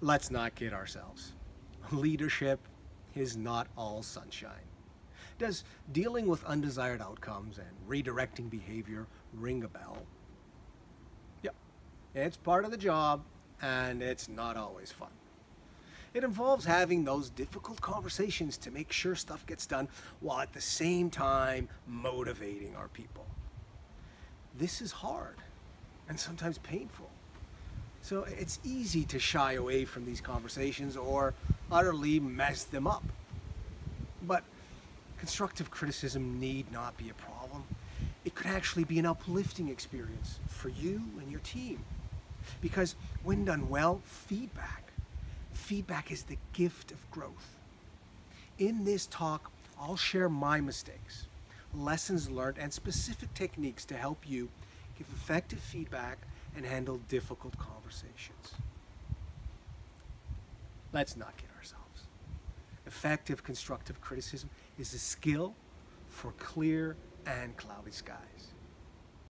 let's not kid ourselves. Leadership is not all sunshine. Does dealing with undesired outcomes and redirecting behavior ring a bell? Yep, it's part of the job and it's not always fun. It involves having those difficult conversations to make sure stuff gets done while at the same time motivating our people. This is hard and sometimes painful. So it's easy to shy away from these conversations or utterly mess them up. But constructive criticism need not be a problem. It could actually be an uplifting experience for you and your team. Because when done well, feedback, feedback is the gift of growth. In this talk, I'll share my mistakes, lessons learned, and specific techniques to help you give effective feedback and handle difficult conversations. Let's not kid ourselves. Effective constructive criticism is a skill for clear and cloudy skies.